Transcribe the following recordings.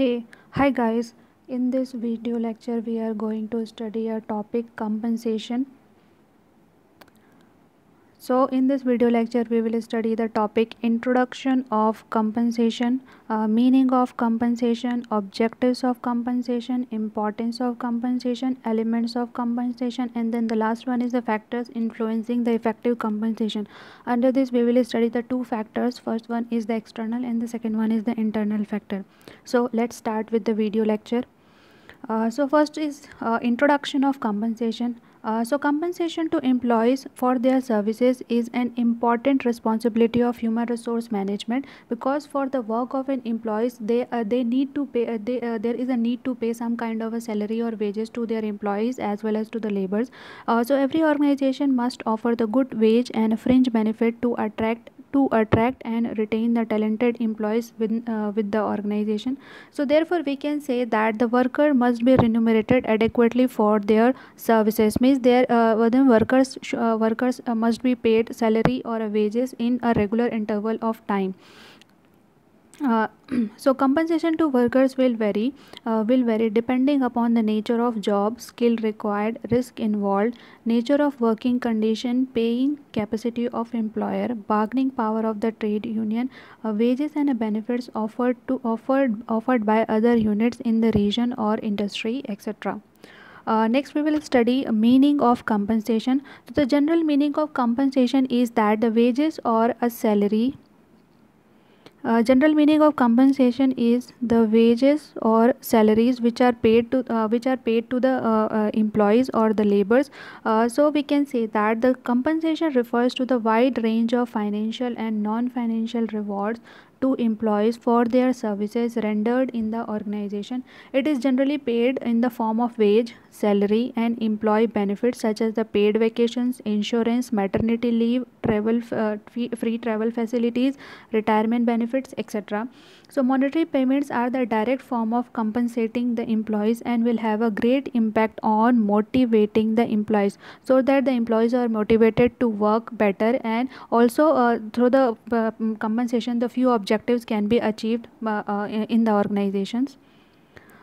Hey, hi guys. In this video lecture, we are going to study a topic compensation. So, in this video lecture, we will study the topic introduction of compensation, uh, meaning of compensation, objectives of compensation, importance of compensation, elements of compensation, and then the last one is the factors influencing the effective compensation. Under this, we will study the two factors. First one is the external, and the second one is the internal factor. So, let's start with the video lecture. Uh, so first is uh, introduction of compensation uh, so compensation to employees for their services is an important responsibility of human resource management because for the work of an employees they uh, they need to pay uh, they, uh, there is a need to pay some kind of a salary or wages to their employees as well as to the laborers. So every organization must offer the good wage and fringe benefit to attract to attract and retain the talented employees with, uh, with the organization. So therefore we can say that the worker must be remunerated adequately for their services. Means their uh, workers uh, workers uh, must be paid salary or wages in a regular interval of time uh, so compensation to workers will vary uh, will vary depending upon the nature of job skill required risk involved nature of working condition paying capacity of employer bargaining power of the trade union uh, wages and benefits offered to offered offered by other units in the region or industry etc uh, next we will study meaning of compensation. So the general meaning of compensation is that the wages or a salary uh, general meaning of compensation is the wages or salaries which are paid to uh, which are paid to the uh, uh employees or the laborers. Uh, so we can say that the compensation refers to the wide range of financial and non-financial rewards to employees for their services rendered in the organization. It is generally paid in the form of wage, salary, and employee benefits such as the paid vacations, insurance, maternity leave, travel, uh, free travel facilities, retirement benefits, etc. So, monetary payments are the direct form of compensating the employees and will have a great impact on motivating the employees so that the employees are motivated to work better and also uh, through the uh, compensation the few objectives objectives can be achieved uh, uh, in the organizations.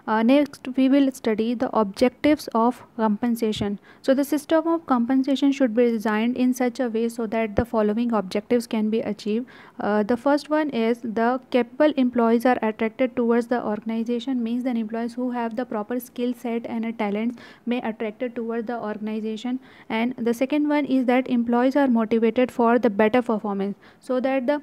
Uh, next, we will study the objectives of compensation. So, the system of compensation should be designed in such a way so that the following objectives can be achieved. Uh, the first one is the capable employees are attracted towards the organization means the employees who have the proper skill set and talents may attracted towards the organization. And the second one is that employees are motivated for the better performance so that the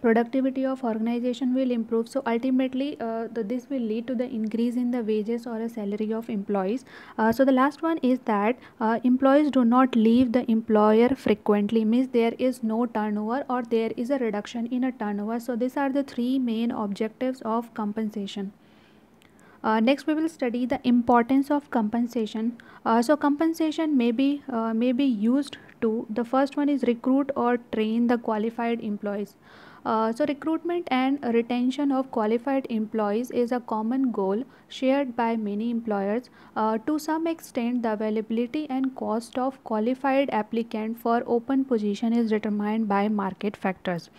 productivity of organization will improve. So ultimately uh, the, this will lead to the increase in the wages or a salary of employees. Uh, so the last one is that uh, employees do not leave the employer frequently means there is no turnover or there is a reduction in a turnover. So these are the three main objectives of compensation. Uh, next we will study the importance of compensation. Uh, so compensation may be uh, may be used to the first one is recruit or train the qualified employees uh, so recruitment and retention of qualified employees is a common goal shared by many employers. Uh, to some extent, the availability and cost of qualified applicant for open position is determined by market factors.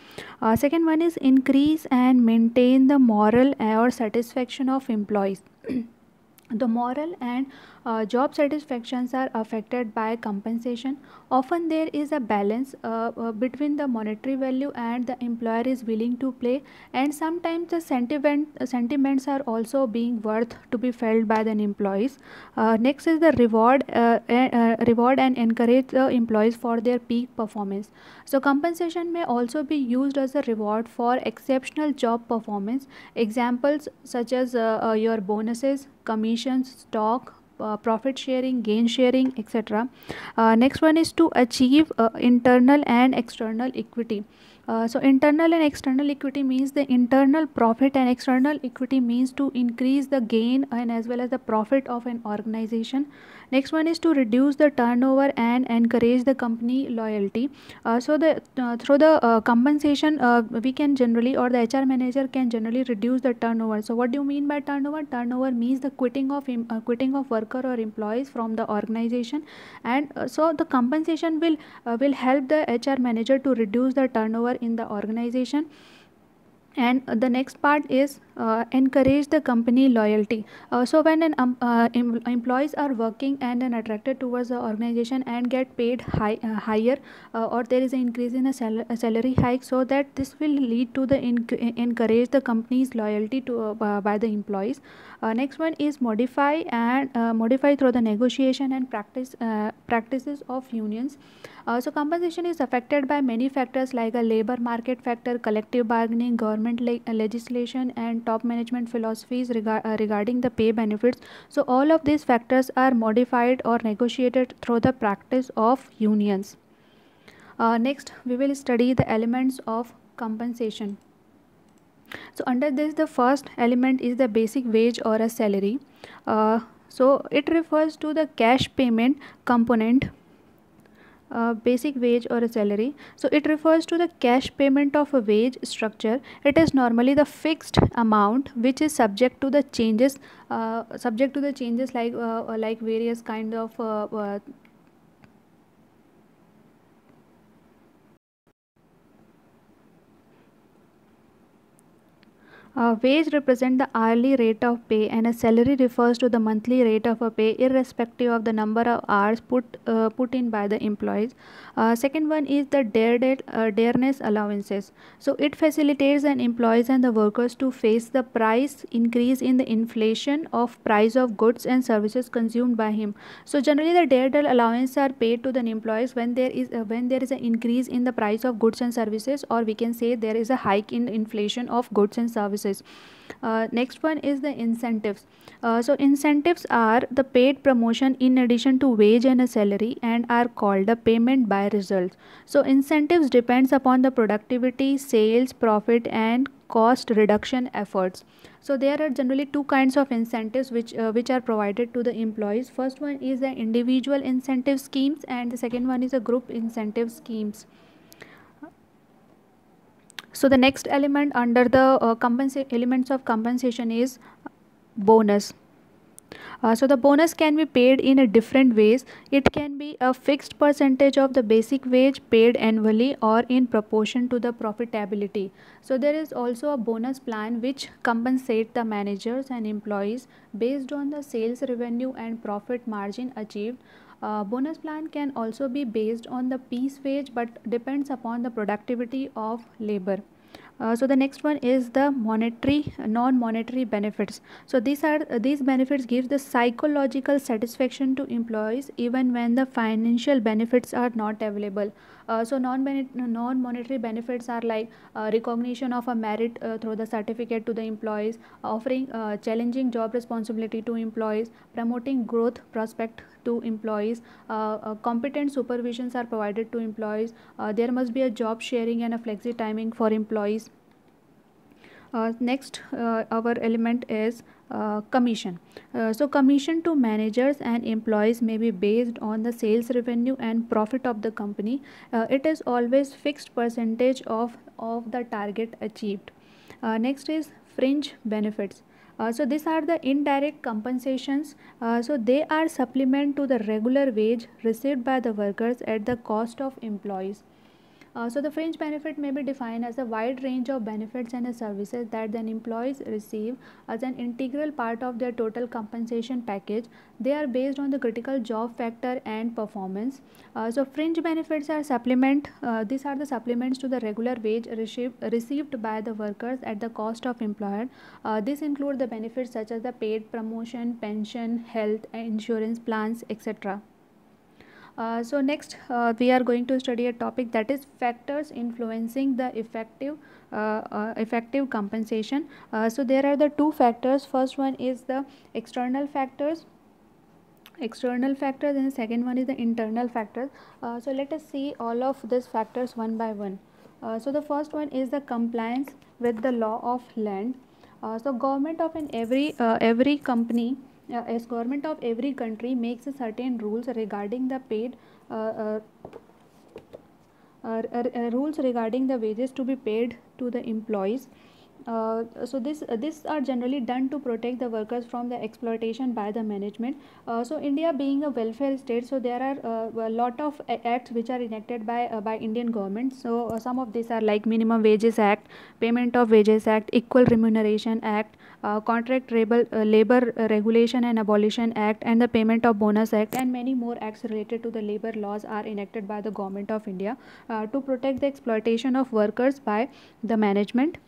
Uh, second one is increase and maintain the moral or satisfaction of employees. the moral and uh, job satisfactions are affected by compensation. Often there is a balance uh, uh, between the monetary value and the employer is willing to pay and sometimes the sentiment uh, sentiments are also being worth to be felt by the employees. Uh, next is the reward uh, reward and encourage the employees for their peak performance. So compensation may also be used as a reward for exceptional job performance. Examples such as your bonuses commissions stock uh, profit sharing gain sharing etc uh, next one is to achieve uh, internal and external equity. Uh, so internal and external equity means the internal profit and external equity means to increase the gain and as well as the profit of an organization next one is to reduce the turnover and encourage the company loyalty. Uh, so the uh, through the uh, compensation uh, we can generally or the hr manager can generally reduce the turnover. So what do you mean by turnover? Turnover means the quitting of uh, quitting of worker or employees from the organization. And so the compensation will will help the hr manager to reduce the turnover in the organization and the next part is uh, encourage the company loyalty. Uh, so when an um, uh, em- employees are working and then attracted towards the organization and get paid high, uh, higher uh, or there is an increase in a, sal- a, salary hike so that this will lead to the encourage the company's loyalty to uh, by the employees. Uh, next one is modify and modify through the negotiation and practice practices of unions. Uh, so compensation is affected by many factors like a labor market factor, collective bargaining, government le- uh, legislation, and top management philosophies rega- uh, regarding the pay benefits. So all of these factors are modified or negotiated through the practice of unions. Uh, next, we will study the elements of compensation. So under this, the first element is the basic wage or a salary. Uh, so it refers to the cash payment component uh, basic wage or a salary. So it refers to the cash payment of a wage structure. It is normally the fixed amount which is subject to the changes uh, subject to the changes like uh, like various kind of A wage represents the hourly rate of pay and a salary refers to the monthly rate of a pay irrespective of the number of hours put uh, put in by the employees. Uh, second one is the dare, uh, dearness allowances. So it facilitates an employees and the workers to face the price increase in the inflation of price of goods and services consumed by him. So generally the dare allowances are paid to the employees when there is a, when there is an increase in the price of goods and services or we can say there is a hike in inflation of goods and services services. Uh, next one is the incentives. Uh, so incentives are the paid promotion in addition to wage and a salary and are called the payment by results. So incentives depends upon the productivity sales profit and cost reduction efforts. So there are generally two kinds of incentives which uh, which are provided to the employees. First one is the individual incentive schemes and the second one is a group incentive schemes so the next element under the uh, elements of compensation is bonus. Uh, so the bonus can be paid in a different ways. It can be a fixed percentage of the basic wage paid annually or in proportion to the profitability. So there is also a bonus plan which compensate the managers and employees based on the sales revenue and profit margin achieved uh, bonus plan can also be based on the piece wage but depends upon the productivity of labor. Uh, so the next one is the monetary non-monetary benefits. So these are these benefits give the psychological satisfaction to employees even when the financial benefits are not available. Uh, so non non-monetary benefits are like uh, recognition of a merit uh, through the certificate to the employees offering uh, challenging job responsibility to employees promoting growth prospect to employees. Competent supervisions are provided to employees. There must be a job sharing and a flexi timing for employees. Uh, next uh, our element is uh, commission. Uh, so commission to managers and employees may be based on the sales revenue and profit of the company. Uh, it is always fixed percentage of of the target achieved. Uh, next is fringe benefits Uh, so these are the indirect compensations. Uh, so they are supplement to the regular wage received by the workers at the cost of employees uh, so the fringe benefit may be defined as a wide range of benefits and services that the employees receive as an integral part of their total compensation package. They are based on the critical job factor and performance. Uh, so fringe benefits are supplement. Uh, these are the supplements to the regular wage received, received by the workers at the cost of employer. Uh, these include the benefits such as the paid promotion, pension, health, insurance plans, etc. Uh, so next uh, we are going to study a topic that is factors influencing the effective uh, uh effective compensation. Uh, so there are the two factors. First one is the external factors. External factors and the second one is the internal factors. So let us see all of these factors one by one. So the first one is the compliance with the law of land. So government of an every every company uh, as government of every country makes certain rules regarding the paid uh, uh, rules regarding the wages to be paid to the employees uh, so this uh, these are generally done to protect the workers from the exploitation by the management. Uh, so india being a welfare state so there are uh, a lot of acts which are enacted by uh, by indian government. So some of these are like minimum wages act payment of wages act equal remuneration act contract labor, labor regulation and abolition act and the payment of bonus act and many more acts related to the labor laws are enacted by the government of india to protect the exploitation of workers by the management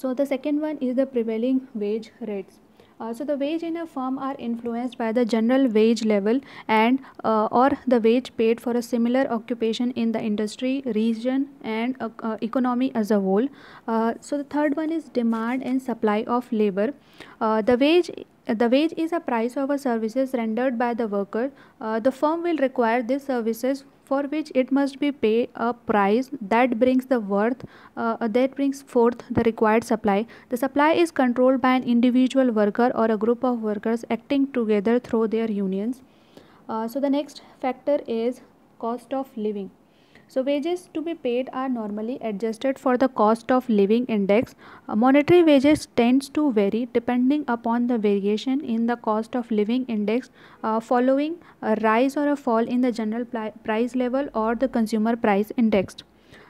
so the second one is the prevailing wage rates. Uh, so the wage in a firm are influenced by the general wage level and uh, or the wage paid for a similar occupation in the industry region and uh, uh economy as a whole uh, so the third one is demand and supply of labor uh, the wage the wage is a price of a services rendered by the worker. The firm will require these services for which it must be pay a price that brings the worth uh, that brings forth the required supply. The supply is controlled by an individual worker or a group of workers acting together through their unions. Uh, so the next factor is cost of living so wages to be paid are normally adjusted for the cost of living index. Uh, monetary wages tends to vary depending upon the variation in the cost of living index uh, following a rise or a fall in the general price level or the consumer price index.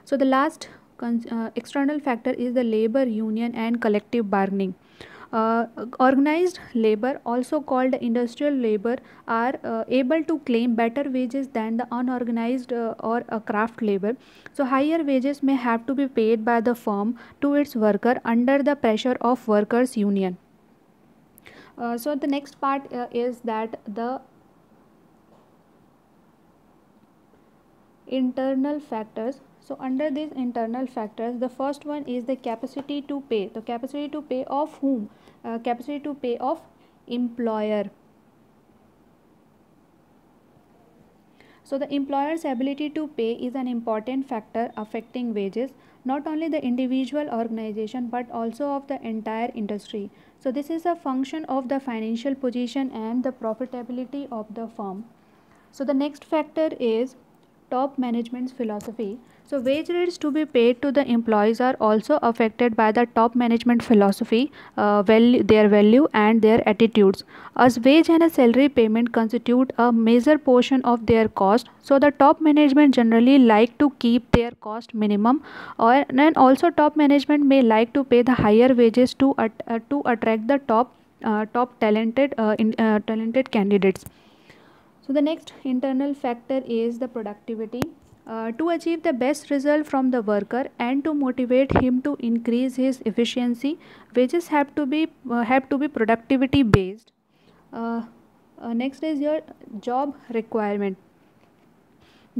So the last uh, external factor is the labor union and collective bargaining. Uh, organized labor, also called industrial labor, are uh, able to claim better wages than the unorganized uh, or craft labor. So, higher wages may have to be paid by the firm to its worker under the pressure of workers' union. Uh, so, the next part uh, is that the internal factors so under these internal factors the first one is the capacity to pay the capacity to pay of whom uh, capacity to pay of employer. So the employer's ability to pay is an important factor affecting wages not only the individual organization but also of the entire industry. So this is a function of the financial position and the profitability of the firm. So the next factor is top management's philosophy so wage rates to be paid to the employees are also affected by the top management philosophy, uh, their value and their attitudes. As wage and a salary payment constitute a major portion of their cost, so the top management generally like to keep their cost minimum or and also top management may like to pay the higher wages to, uh, to attract the top uh, top talented uh, in, uh, talented candidates. So the next internal factor is the productivity. Uh, to achieve the best result from the worker and to motivate him to increase his efficiency wages have to be uh, have to be productivity based. Uh, uh next is your job requirement.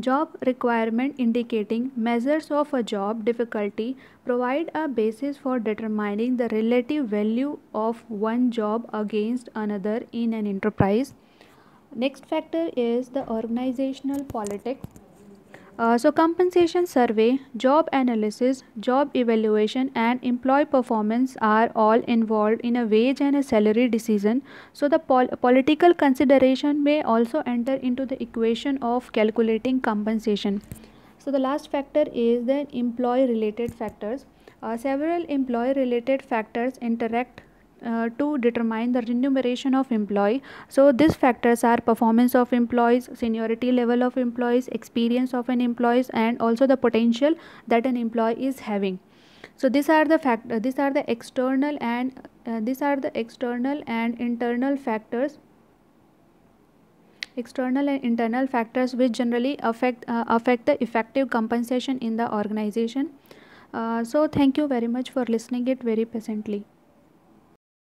Job requirement indicating measures of a job difficulty provide a basis for determining the relative value of one job against another in an enterprise next factor is the organizational politics uh, so compensation survey, job analysis, job evaluation and employee performance are all involved in a wage and a salary decision. So the pol political consideration may also enter into the equation of calculating compensation. So the last factor is the employee related factors. Uh, several employee related factors interact uh, to determine the remuneration of employee. So these factors are performance of employees seniority level of employees experience of an employees and also the potential that an employee is having. So these are the fact uh, these are the external and uh, these are the external and internal factors. External and internal factors which generally affect uh, affect the effective compensation in the organization. Uh, so thank you very much for listening it very patiently